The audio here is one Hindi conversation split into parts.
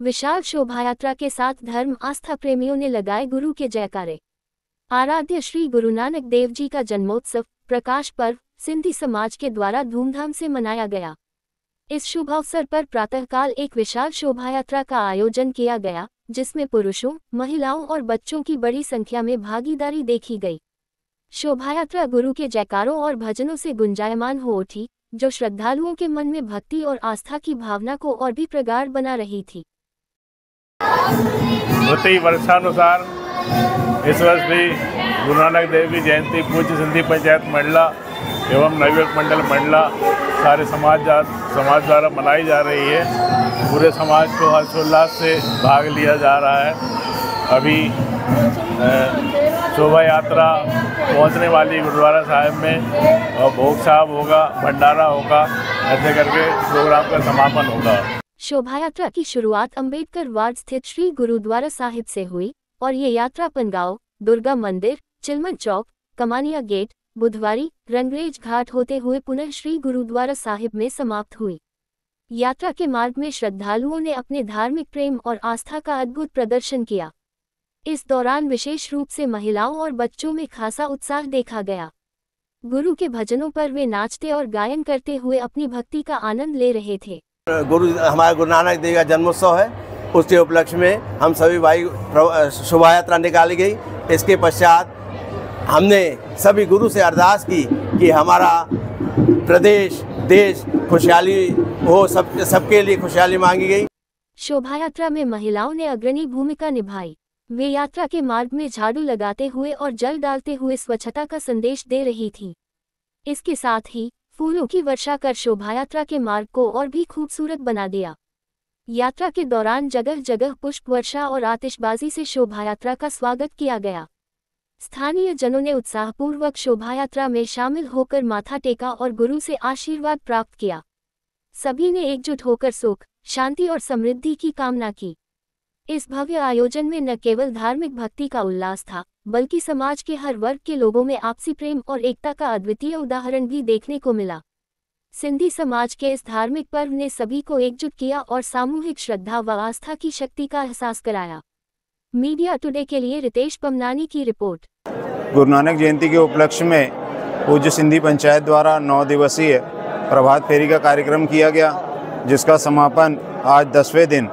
विशाल शोभायात्रा के साथ धर्म आस्था प्रेमियों ने लगाए गुरु के जयकारे। आराध्य श्री गुरु नानक देव जी का जन्मोत्सव, प्रकाश पर्व, सिंधी समाज के द्वारा धूमधाम से मनाया गया। इस शुभ अवसर पर प्रातःकाल एक विशाल शोभायात्रा का आयोजन किया गया, जिसमें पुरुषों, महिलाओं और बच्चों की बड़ी संख्या में भागीदारी देखी गई। शोभायात्रा गुरु के जयकारों और भजनों से गुंजायमान हो उठी, जो श्रद्धालुओं के मन में भक्ति और आस्था की भावना को और भी प्रगाढ़ बना रही थी। प्रति वर्षानुसार इस वर्ष भी गुरु नानक देव की जयंती पूज्य सिंधी पंचायत मंडला एवं नवयुवक मंडल मंडला सारे समाज समाज द्वारा मनाई जा रही है। पूरे समाज को हर्षोल्लास से भाग लिया जा रहा है। अभी शोभा यात्रा पहुँचने वाली गुरुद्वारा साहिब में और भोग साहब होगा, भंडारा होगा, ऐसे करके प्रोग्राम का समापन होगा। शोभायात्रा की शुरुआत अंबेडकर वार्ड स्थित श्री गुरुद्वारा साहिब से हुई और ये यात्रा पनगांव, दुर्गा मंदिर, चिलमन चौक, कमानिया गेट, बुधवारी, रंगरेज घाट होते हुए पुनः श्री गुरुद्वारा साहिब में समाप्त हुई। यात्रा के मार्ग में श्रद्धालुओं ने अपने धार्मिक प्रेम और आस्था का अद्भुत प्रदर्शन किया। इस दौरान विशेष रूप से महिलाओं और बच्चों में खासा उत्साह देखा गया। गुरु के भजनों पर वे नाचते और गायन करते हुए अपनी भक्ति का आनंद ले रहे थे। गुरु, हमारे गुरु नानक देव का जन्मोत्सव है। उसके उपलक्ष्य में हम सभी भाई शोभा यात्रा निकाली गई। इसके पश्चात हमने सभी गुरु से अरदास की कि हमारा प्रदेश, देश खुशहाली हो, सब, सबके लिए खुशहाली मांगी गई। शोभा यात्रा में महिलाओं ने अग्रणी भूमिका निभाई। वे यात्रा के मार्ग में झाड़ू लगाते हुए और जल डालते हुए स्वच्छता का संदेश दे रही थी। इसके साथ ही फूलों की वर्षा कर शोभायात्रा के मार्ग को और भी खूबसूरत बना दिया। यात्रा के दौरान जगह जगह पुष्प वर्षा और आतिशबाजी से शोभायात्रा का स्वागत किया गया। स्थानीय जनों ने उत्साहपूर्वक शोभायात्रा में शामिल होकर माथा टेका और गुरु से आशीर्वाद प्राप्त किया। सभी ने एकजुट होकर सुख, शांति और समृद्धि की कामना की। इस भव्य आयोजन में न केवल धार्मिक भक्ति का उल्लास था बल्कि समाज के हर वर्ग के लोगों में आपसी प्रेम और एकता का अद्वितीय उदाहरण भी देखने को मिला। सिंधी समाज के इस धार्मिक पर्व ने सभी को एकजुट किया और सामूहिक श्रद्धा व आस्था की शक्ति का एहसास कराया। मीडिया टुडे के लिए रितेश पमनानी की रिपोर्ट। गुरु नानक जयंती के उपलक्ष्य में पूज्य सिंधी पंचायत द्वारा नौ दिवसीय प्रभात फेरी का कार्यक्रम किया गया, जिसका समापन आज दसवें दिन,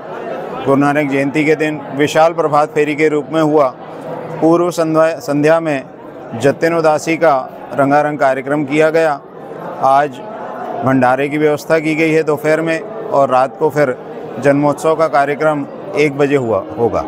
गुरु नानक जयंती के दिन विशाल प्रभात फेरी के रूप में हुआ। पूर्व संध्या में जतिन उदासी का रंगारंग कार्यक्रम किया गया। आज भंडारे की व्यवस्था की गई है दोपहर में और रात को फिर जन्मोत्सव का कार्यक्रम एक बजे हुआ होगा।